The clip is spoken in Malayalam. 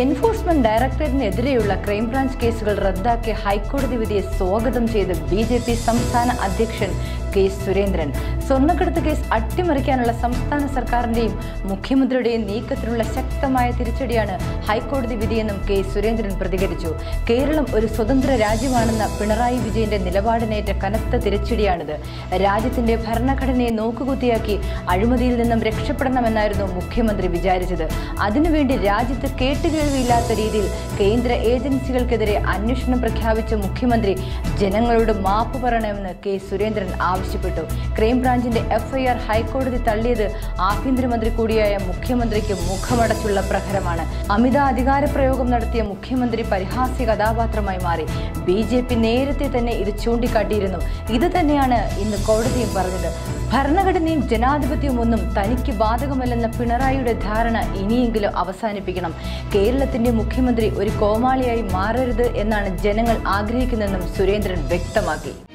എൻഫോഴ്സ്മെന്റ് ഡയറക്ടറേറ്റിനെതിരെയുള്ള ക്രൈംബ്രാഞ്ച് കേസുകൾ റദ്ദാക്കിയ ഹൈക്കോടതി വിധിയെ സ്വാഗതം ചെയ്ത് ബി സംസ്ഥാന അധ്യക്ഷൻ കെ സുരേന്ദ്രൻ. സ്വർണക്കടത്ത് കേസ് അട്ടിമറിക്കാനുള്ള സംസ്ഥാന സർക്കാരിന്റെയും മുഖ്യമന്ത്രിയുടെയും നീക്കത്തിനുള്ള ശക്തമായ തിരിച്ചടിയാണ് ഹൈക്കോടതി വിധിയെന്നും കെ സുരേന്ദ്രൻ പ്രതികരിച്ചു. കേരളം ഒരു സ്വതന്ത്ര രാജ്യമാണെന്ന പിണറായി വിജയന്റെ നിലപാടിനേറ്റ കനത്ത തിരിച്ചടിയാണിത്. രാജ്യത്തിന്റെ ഭരണഘടനയെ നോക്കുകുത്തിയാക്കി അഴിമതിയിൽ നിന്നും രക്ഷപ്പെടണമെന്നായിരുന്നു മുഖ്യമന്ത്രി വിചാരിച്ചത്. അതിനുവേണ്ടി രാജ്യത്ത് കേട്ടുകേൾവിയില്ലാത്ത രീതിയിൽ കേന്ദ്ര ഏജൻസികൾക്കെതിരെ അന്വേഷണം പ്രഖ്യാപിച്ച മുഖ്യമന്ത്രി ജനങ്ങളോട് മാപ്പ് പറയണമെന്ന് കെ സുരേന്ദ്രൻ ആവശ്യപ്പെട്ടു. ക്രൈംബ്രാഞ്ചിന്റെ എഫ്ഐആർ ഹൈക്കോടതി തള്ളിയത് ആഭ്യന്തരമന്ത്രി കൂടിയായ മുഖ്യമന്ത്രിക്ക് മുഖമടച്ചുള്ള പ്രഹരമാണ്. അമിത അധികാര പ്രയോഗം നടത്തിയ മുഖ്യമന്ത്രി പരിഹാസ്യ കഥാപാത്രമായി മാറി. ബി ജെ പി നേരത്തെ തന്നെ ഇത് ചൂണ്ടിക്കാട്ടിയിരുന്നു. ഇത് തന്നെയാണ് ഇന്ന് കോടതിയും പറഞ്ഞത്. ഭരണഘടനയും ജനാധിപത്യവും ഒന്നും തനിക്ക് ബാധകമല്ലെന്ന പിണറായിയുടെ ധാരണ ഇനിയെങ്കിലും അവസാനിപ്പിക്കണം. കേരളത്തിന്റെ മുഖ്യമന്ത്രി ഒരു കോമാളിയായി മാറരുത് എന്നാണ് ജനങ്ങൾ ആഗ്രഹിക്കുന്നതെന്നും സുരേന്ദ്രൻ വ്യക്തമാക്കി.